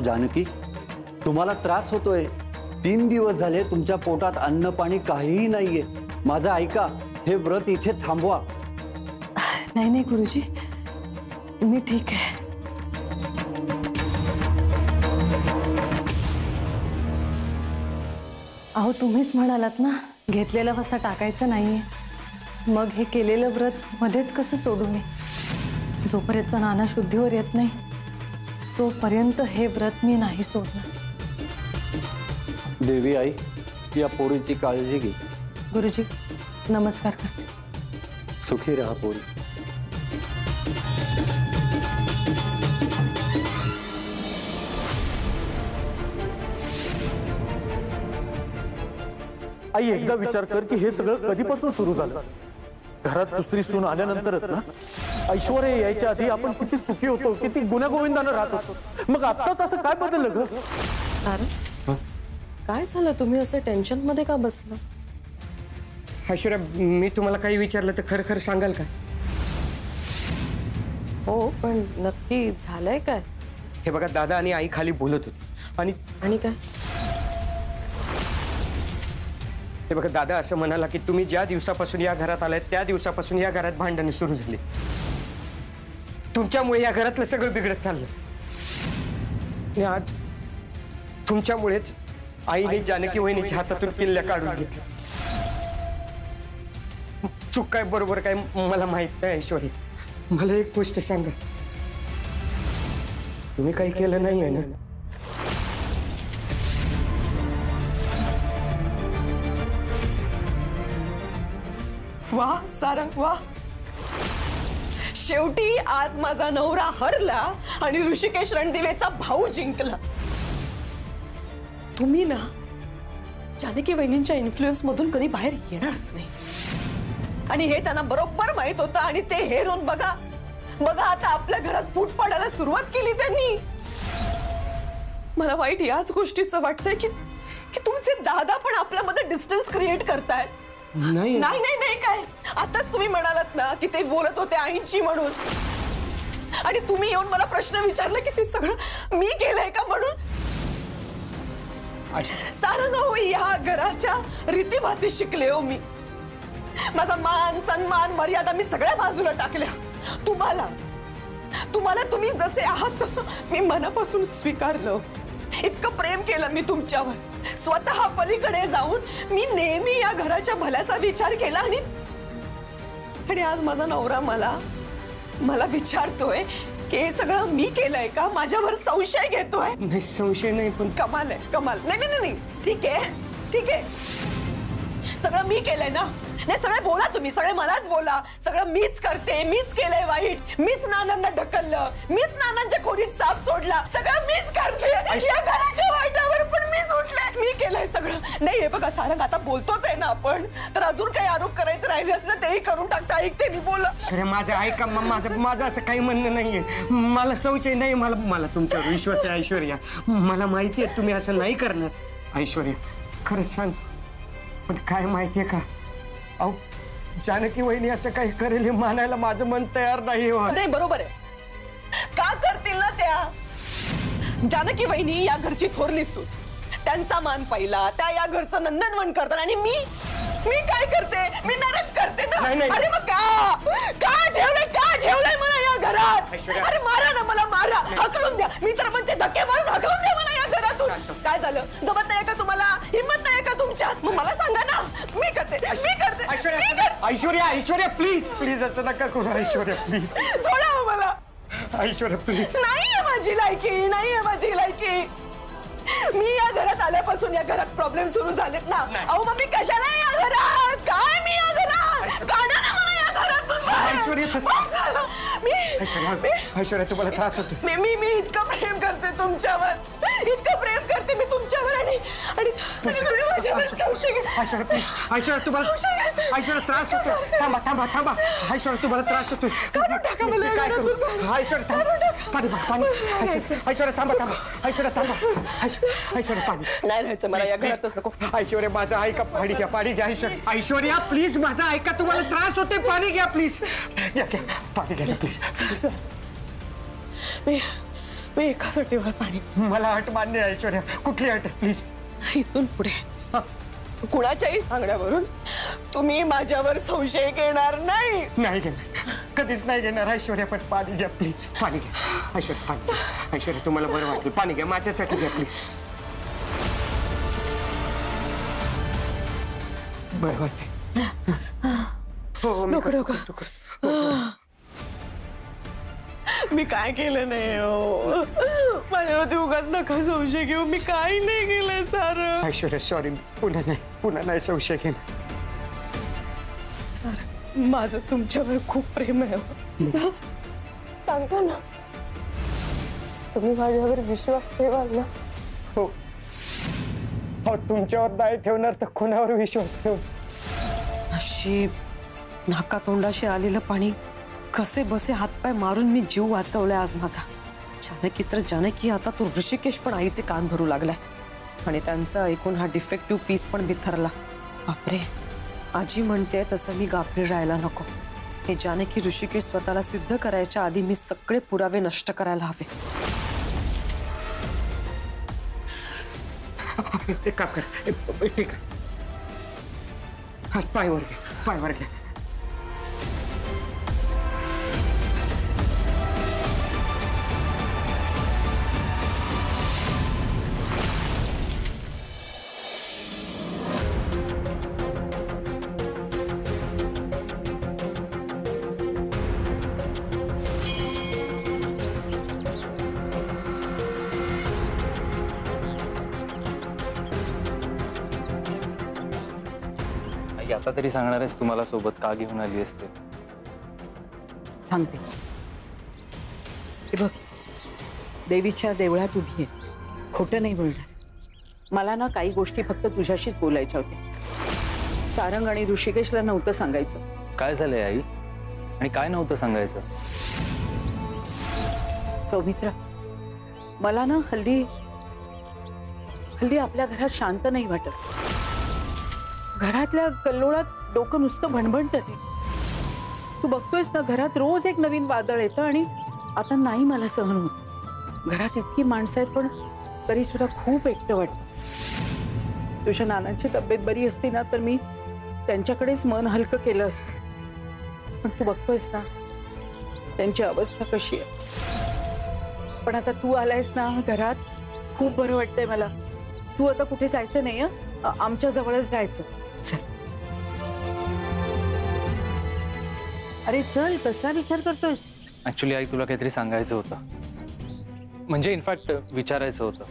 जानकी, तुम्हाला त्रास होतोय. तीन दिवस झाले तुमच्या पोटात अन्न पाणी काहीही नाहीये. माझं ऐका, हे व्रत इथे थांबवा. नाही नाही, गुरुजी. मी ठीक आहे. अहो, तुम्हीच म्हणालात ना, घेतलेला वसा टाकायचं नाहीये. मग हे केलेलं व्रत मध्येच कसं सोडू नये जोपर्यंत नाना शुद्धीवर येत नाही तोपर्यंत हे व्रत मी नाही सोडणार. देवी आई या पोरीची काळजी घे. गुरुजी नमस्कार करते. सुखी राहा पोरी. आई एकदा विचार कर की हे सगळं कधीपासून सुरू झालं? घरात दुसरी सून आल्यानंतरच ना? ऐश्वर्या यायच्या आधी आपण किती सुखी होतो? किती गुण्यागोविंदानं राहत? होतो मग आत्ताच असं काय बदललं ग? सारंग काय झालं? तुम्ही असं टेन्शन मध्ये का बसलं? ऐश्वर्या मी तुम्हाला काही विचारलं तर खरं खरं सांगाल का? हो पण नक्की झालंय काय? हे बघा दादा आणि आई खाली बोलत होते. आणि आणि काय? हे बघा दादा असं म्हणाला की तुम्ही ज्या दिवसापासून या घरात आलाय त्या दिवसापासून या घरात भांडणे सुरू झाली. तुमच्यामुळे या घरातलं सगळं बिघडत चाललं आणि आज तुमच्यामुळेच आईने जानकी वहिनीच्या हातातून किल्ल्या काढून घेतल्या. चूक काय बरोबर काय मला माहित नाही ऐश्वर्या. मला एक गोष्ट सांगा. तुम्ही काही केलं नाही आहे ना? वा सारंग वा शेवटी आज माझा नवरा हरला आणि ऋषिकेश रणदिवेचा भाऊ जिंकला. तुम्ही ना जानकी वहिनींच्या इन्फ्लुएन्स मधून कधी बाहेर येणारच नाही. आणि हे त्यांना बरोबर माहीत होतं आणि ते हेरून बघा. बघा आता आपल्या घरात फूट पाडायला सुरुवात केली त्यांनी. मला वाईट याच गोष्टीचं वाटतंय की की तुमचे दादा पण आपल्यामध्ये डिस्टन्स क्रिएट करतायत. नाही. नाही नाही नाही काय? आताच तुम्ही म्हणालात ना की ते बोलत होते आईंची म्हणून. आणि तुम्ही येऊन मला प्रश्न विचारला की ते सगळं मी केलंय का म्हणून? सारं हो या घराच्या रीतीभाती शिकले हो मी. माझा मान सन्मान मर्यादा मी सगळ्या बाजूला टाकल्या. तुम्हाला तुम्हाला तुम्ही जसे आहात तसं मी मनापासून स्वीकारलं. इतकं प्रेम केलं मी तुमच्यावर. स्वतः पलीकडे जाऊन मी नेहमी या घराच्या भल्याचा विचार केला आणि आणि आज माझा नवरा मला मला विचारतोय की हे सगळं मी केलंय का? माझ्यावर संशय घेतोय. नाही संशय नाही पण कमाल आहे कमाल. नाही नाही नाही, नाही. ठीक आहे ठीक आहे. सगळं मी केलंय ना? नाही सगळे बोला तुम्ही. सगळे मलाच बोला. सगळं मीच करते मीच केलंय वाईट. मीच नानांना ढकललं. मीच नानांच्या खोलीत साप सोडला. सगळं मीच करते. या घराच्या वाईटावर पण मीच उठले मी केलंय सगळं. नाही हे बघा सारंग आता बोलतोच आहे ना आपण. तर अजून काही आरोप करायचे राहिले असलं तेही करून टाकता ऐकते मी बोला. अरे माझं ऐका माझं माझं असं काही म्हणणं नाहीये. मला संशय नाही मला मला तुमच्यावर विश्वास आहे ऐश्वर्या. मला माहिती आहे तुम्ही असं नाही करणार. ऐश्वर्या खरंच सांग. पण काय का? अहो जानकी वहिनी असं काही करेल हे मानायला माझं मन तयार नाही हो नाही बरोबर आहे. का करतील ना त्या? जानकी वहिनी या घरची थोरली सून. त्यांचा मान पहिला त्या या घरचं नंदनवन करतात आणि मी मी काय करते? मी नरक करते ना? नाही, नाही. अरे मग का? का ठेवलंय? का ठेवलंय मला या घरात? ऐश्वर्या. अरे मारा ना मला मारा. हकलून द्या. मी तर म्हणते धक्के मारून हकलून द्या मला या घरातून. काय झालं? जमत नाही का तुम्हाला? हिंमत नाही का तुमच्यात मग मला सांगा ना. मी करते. मी करते. मी ऐश्वर्या करते. ऐश्वर्या ऐश्वर्या प्लीज प्लीज असं नका करू. ऐश्वर्या प्लीज सोडा हो मला. ऐश्वर्या प्लीज नाहीये माझी लायकी नाहीये माझी लायकी. मी या घरात आल्यापासून या घरात प्रॉब्लेम सुरू झालेत ना. अहो मग मी कशाला या घरात? काय मी या घरात? काढा ना मला या घरातून बाहेर. ऐश्वर्या, तसं- बस झालं. मी ऐश्वर्या मी- ऐश्वर्या तुम्हाला त्रास होतो मी मी मी इतकं प्रेम करते तुमच्यावर. इतकं प्रेम ऐश्वर्या प्लीज़ ऐश्वर्या तुम्हाला. ऐश्वर्या त्रास होतो थांबा थांबा थांबा ऐश्वर्या तुम्हाला त्रास होतो काय करू. ऐश्वर्या थांबा. पाणी पाणी ऐश्वर्या- थांबा थांबा ऐश्वर्या थांबा ऐश्व- ऐश्वर्या पाणी नाही राहायचं मला या Please, घरातच नको. ऐश्वर्या माझा ऐका पाणी घ्या पाणी घ्या ऐश्वर्या ऐश्वर्या प्लीज़ माझा ऐका तुम्हाला त्रास होते पाणी घ्या प्लीज़ घ्या घ्या पाणी घ्या प्लीज़ मी मी एका सटीवर पाणी मला अट मान्य ऐश्वर्या कुठली अट प्लीज़ इथून पुढे. कुणाच्याही सांगण्यावरून तुम्ही माझ्यावर संशय घेणार नाही. नाही घेणार. कधीच नाही घेणार. ऐश्वर्या पण पाणी घ्या प्लीज़ पाणी घ्या. ऐश्वर्या पाणी. ऐश्वर्या तुम्हाला बरं वाटेल. पाणी घ्या. माझ्यासाठी घ्या प्लीज़ बरं वाटते हो हो मी मी काय केलं नाही हो? माझ्यावरती उगाच नका संशय घेऊ. मी काही नाही केलंय सारं. ऐश्वर्या सॉरी पुन्हा नाही पुन्हा नाही संशय घेणार. सर माझं तुमच्यावर खूप प्रेम आहे सांगतो ना. तुम्ही माझ्यावर विश्वास ठेवाल ना? हो. हो तुमच्यावर नाही ठेवणार तर कोणावर विश्वास ठेवू? नशीब नाका तोंडाशी आलेलं पाणी कसे बसे हाथ हातपाय मारून मी जीव वाचवलाय आज माझा. जानकी तर जानकी आता तो ऋषिकेश पण आईचे कान भरू लागलाय. आणि त्यांचं ऐकून हा डिफेक्टिव्ह पीस पण बिथरला. बापरे. आजी म्हणते, तसं मी गाफील राहायला नको. हे जानकी ऋषिकेश स्वतःला सिद्ध करायच्या आधी मी सगळे पुरावे नष्ट करायला हवे. एक काम कर. ठीक आहे. हात पायवर घ्या पायवर घ्या आता तरी सांगणार आहेस तुम्हाला सोबत का घेऊन आली असते सांगते. हे बघ देवीच्या देवळात उभी आहे. खोटं नाही बोलणार. मला ना काही गोष्टी फक्त तुझ्याशीच बोलायच्या होत्या. सारंग आणि ऋषिकेशला नव्हतं सांगायचं. काय झालंय आई? आणि काय नव्हतं सांगायचं? सौमित्रा मला ना हल्ली हल्ली आपल्या घरात शांत नाही वाटत. घरातल्या कल्लोळात डोकं नुसतं भणभणत ते तू बघतोयस ना, घरात रोज एक नवीन वादळ येतं आता नाही मला सहन होत. घरात इतकी माणसं आहेत तरी सुद्धा खूप एकटं वाटतं. तुझ्या नानांची तब्येत बरी असती ना, तर मी मन हलकं पण तू बघतोयस ना, त्यांची अवस्था कशी आहे. पण आता तू आलायस ना, घरात खूप बरं वाटतंय मला. तू आता कुठे जायचं नाही, हं? आमच्या जवळच राहायचं. चल अरे चल कसला विचार करतोयस ऍक्च्युली आई तुला काहीतरी सांगायचं होतं. म्हणजे इनफॅक्ट विचारायचं होतं.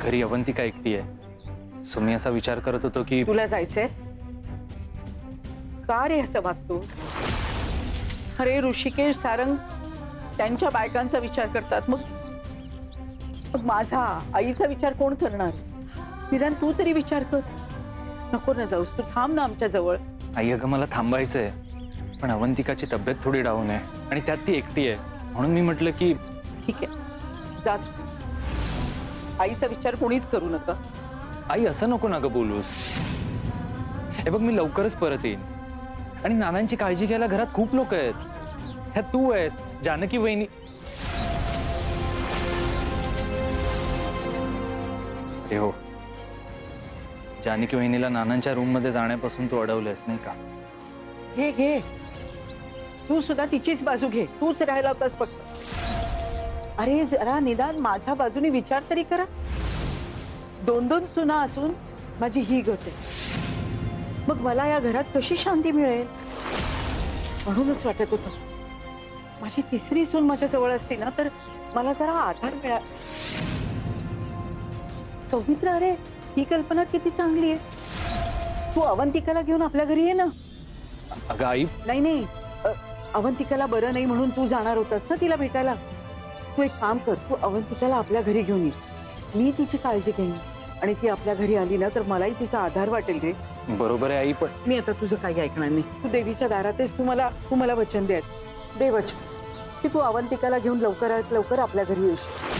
घरी अवंतिका एकटी आहे. सो मी असा विचार करत होतो की तुला जायचंय? का रे असं वागतो? अरे ऋषिकेश सारंग त्यांच्या बायकांचा विचार करतात. मग मग माझा आईचा विचार कोण करणार? निदान तू तरी विचार कर. नको ना जाऊस. तू थांब ना आमच्या जवळ. आई अगं मला थांबायचंय. पण अवंतिकाची तब्येत थोडी डाऊन आहे आणि त्यात ती एकटी आहे. म्हणून मी म्हटलं की ठीक आहे. जात आईचा विचार कोणीच करू नका. आई असं नको ना गं बोलूस. हे बघ मी लवकरच परत येईन. आणि नानांची काळजी घ्यायला घरात खूप लोक आहेत. ह्यात तू आहेस जानकी वहिनी. अरे हो. जानकी वहिनीला नानांच्या रूम मध्ये जाण्यापासून तू अडवलंयस, नाही का? घे घे. तू सुद्धा तिचीच बाजू घे. तूच राहायला होतास फक्त. अरे, जरा निदान माझ्या बाजूने विचार तरी करा. दोन दोन सुना असून माझी ही गत मग मला या घरात कशी शांती मिळेल? म्हणूनच वाटत होतं. माझी तिसरी सून माझ्या जवळ असती ना, तर मला जरा आधार मिळा सौमित्र, अरे ही कल्पना किती चांगली आहे. तू अवंतिकाला घेऊन आपल्या घरी ये ना. अगं आई. नाही नाही. अ, अवंतिकाला बरं नाही म्हणून तू जाणार होतास ना तिला भेटायला. तू एक काम कर तू अवंतिकाला आपल्या घरी घेऊन ये. मी तिची काळजी घेईन. आणि ती आपल्या घरी आली ना तर मलाही तिचा आधार वाटेल रे. बरोबर आहे आई पण मी आता तुझं काही ऐकणार नाही. तू देवीच्या दारात आहेस तू मला तू मला वचन दे. दे वचन. की तू अवंतिकाला घेऊन लवकरात लवकर आपल्या घरी येशील.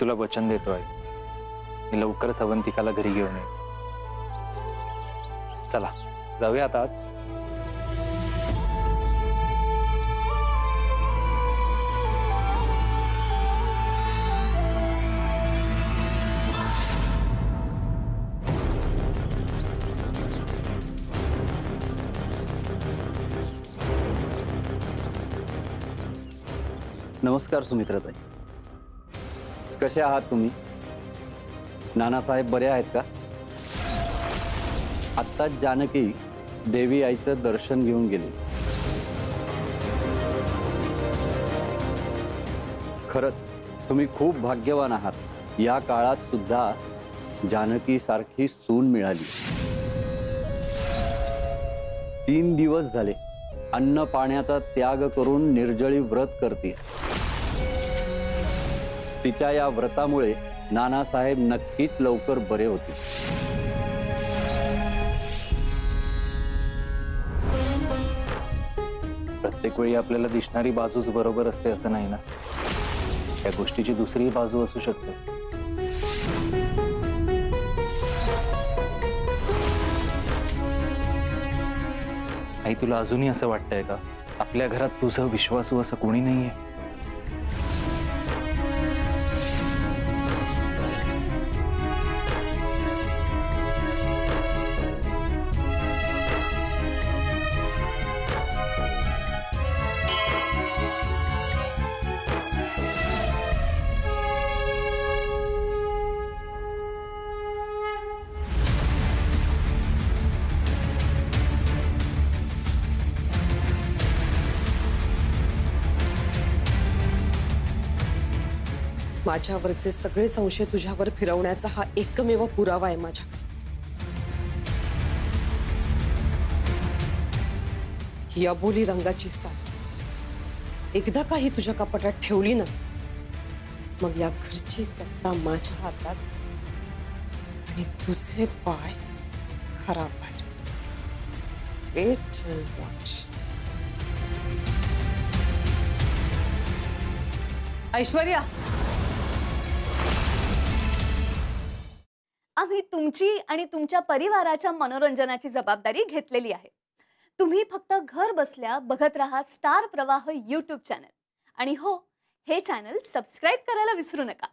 तुला वचन देतो आहे मी लवकरच अवंतिकाला घरी घेऊन येईन. चला, जाऊया आता नमस्कार सुमित्राताई. कसे आहात तुम्ही? नानासाहेब बरे आहेत का? आत्ताच जानकी देवी आईचं दर्शन घेऊन गेली. खरंच, तुम्ही खूप भाग्यवान आहात. या काळात सुद्धा जानकी सारखी सून मिळाली. तीन दिवस झाले. अन्न पाण्याचा त्याग करून निर्जळी व्रत करते तिच्या या व्रतामुळे नानासाहेब नक्कीच लवकर बरे होतील. प्रत्येक वेळी आपल्याला दिसणारी बाजूच बरोबर असते असं नाही ना? या गोष्टीची दुसरी बाजू असू शकते. आई, तुला अजूनही असं वाटतंय का? आपल्या घरात तुझं विश्वासू असं कोणी नाहीये? माझ्यावरचे सगळे संशय तुझ्यावर फिरवण्याचा हा एकमेव पुरावा आहे माझ्याकडे ही अबोली रंगाची साडी एकदा काही तुझ्या कपाटात ठेवली ना, मग या घरची सत्ता माझ्या हातात आणि तुझे पाय खराब watch. ऐश्वर्या! आम्ही तुमची आणि तुमच्या परिवाराच्या मनोरंजनाची जबाबदारी घेतलेली आहे. तुम्ही फक्त घर बसल्या बघत राहा स्टार प्रवाह यूट्यूब चॅनल आणि हो हे चॅनल सबस्क्राईब करायला विसरू नका.